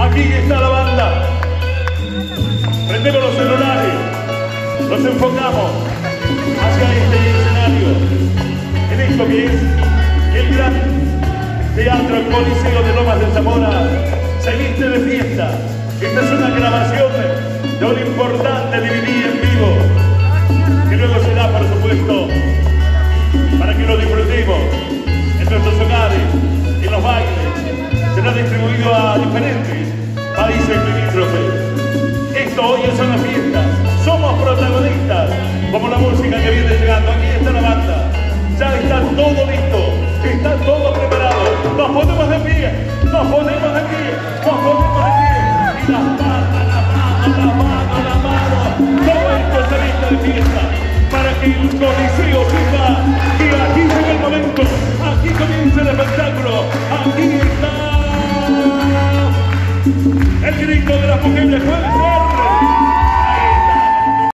Aquí está la banda. Prendemos los celulares. Nos enfocamos hacia este escenario. En esto que es el gran teatro Coliseo de Lomas de Zamora. Se viste de fiesta. Esta es una grabación de lo importante dividir en vivo. Que luego será, por supuesto, para que lo disfrutemos en nuestros hogares, en los bailes. Hoy es una fiesta. Somos protagonistas, como la música que viene llegando. Aquí está la banda. Ya está todo listo. Está todo preparado. Nos ponemos de pie. Nos ponemos de pie. Nos ponemos de pie. Y las manos, las manos, las manos, las manos. Todo esto se viste de fiesta. Para que el coliseo sepa que aquí llega el momento. Aquí comienza el espectáculo. Aquí está el grito de las mujeres.